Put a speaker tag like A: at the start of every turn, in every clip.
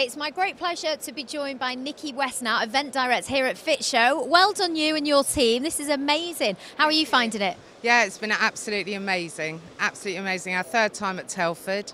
A: It's my great pleasure to be joined by Nikki Westnout, event director here at Fit Show. Well done, you and your team. This is amazing. How are you finding it?
B: Yeah, it's been absolutely amazing. Absolutely amazing. Our third time at Telford.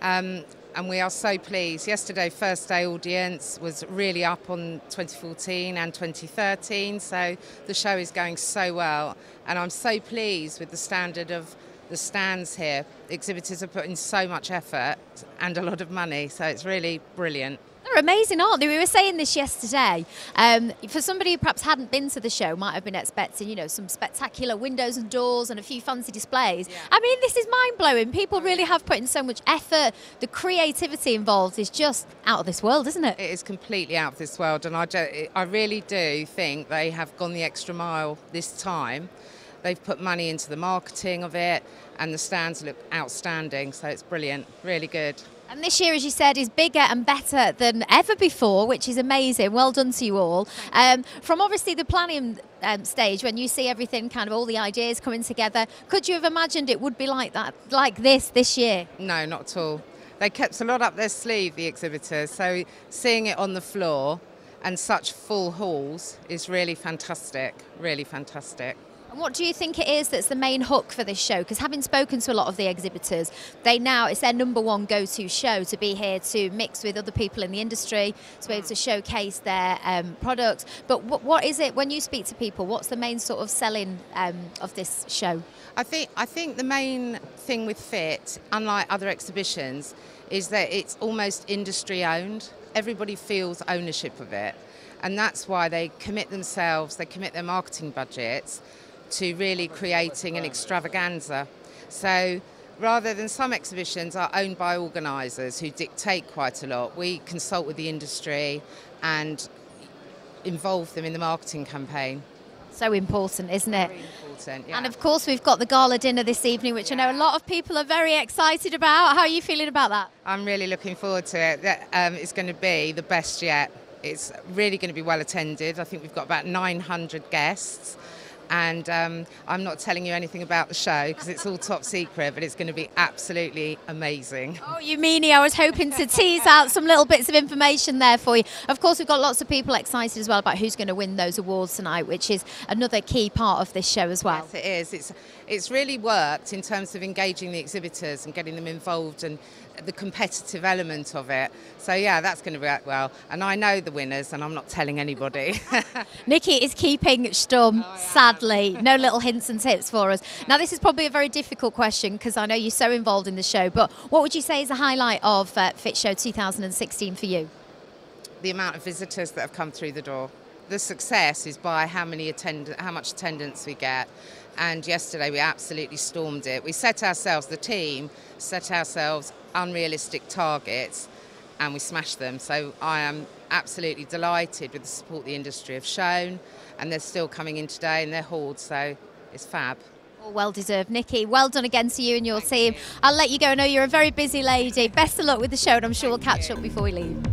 B: Um, and we are so pleased. Yesterday, first day audience was really up on 2014 and 2013, so the show is going so well. And I'm so pleased with the standard of the stands here. Exhibitors are putting so much effort and a lot of money, so it's really brilliant.
A: They're amazing, aren't they? We were saying this yesterday. Um, for somebody who perhaps hadn't been to the show, might have been expecting, you know, some spectacular windows and doors and a few fancy displays. Yeah. I mean, this is mind blowing. People really have put in so much effort. The creativity involved is just out of this world, isn't it?
B: It is completely out of this world, and I, I really do think they have gone the extra mile this time. They've put money into the marketing of it, and the stands look outstanding. So it's brilliant, really good.
A: And this year, as you said, is bigger and better than ever before, which is amazing. Well done to you all. Um, from obviously the planning um, stage, when you see everything, kind of all the ideas coming together, could you have imagined it would be like that, like this this year?
B: No, not at all. They kept a lot up their sleeve, the exhibitors. So seeing it on the floor and such full halls is really fantastic. Really fantastic.
A: And what do you think it is that's the main hook for this show? Because having spoken to a lot of the exhibitors, they now it's their number one go-to show to be here to mix with other people in the industry, to be able to showcase their um, products. But what, what is it when you speak to people? What's the main sort of selling um, of this show?
B: I think I think the main thing with Fit, unlike other exhibitions, is that it's almost industry owned. Everybody feels ownership of it, and that's why they commit themselves. They commit their marketing budgets to really creating an extravaganza. So rather than some exhibitions are owned by organisers who dictate quite a lot, we consult with the industry and involve them in the marketing campaign.
A: So important, isn't it?
B: Very important, yeah.
A: And of course, we've got the gala dinner this evening, which yeah. I know a lot of people are very excited about. How are you feeling about that?
B: I'm really looking forward to it. Um, it's going to be the best yet. It's really going to be well attended. I think we've got about 900 guests and um, I'm not telling you anything about the show because it's all top secret, but it's going to be absolutely amazing.
A: Oh, you meanie! I was hoping to tease out some little bits of information there for you. Of course, we've got lots of people excited as well about who's going to win those awards tonight, which is another key part of this show as well.
B: Yes, it is. It's it's really worked in terms of engaging the exhibitors and getting them involved and the competitive element of it. So yeah, that's going to work well. And I know the winners, and I'm not telling anybody.
A: Nikki is keeping stum, oh, sadly. no little hints and tips for us. Now, this is probably a very difficult question because I know you're so involved in the show. But what would you say is the highlight of uh, Fit Show 2016 for you?
B: The amount of visitors that have come through the door. The success is by how many attend, how much attendance we get. And yesterday we absolutely stormed it. We set ourselves, the team set ourselves unrealistic targets and we smashed them. So I am absolutely delighted with the support the industry have shown and they're still coming in today and they're hauled, so it's fab.
A: Well, well deserved, Nikki. Well done again to you and your Thank team. You. I'll let you go. I know you're a very busy lady. Best of luck with the show, and I'm sure Thank we'll catch you. up before we leave.